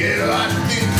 Yeah, I think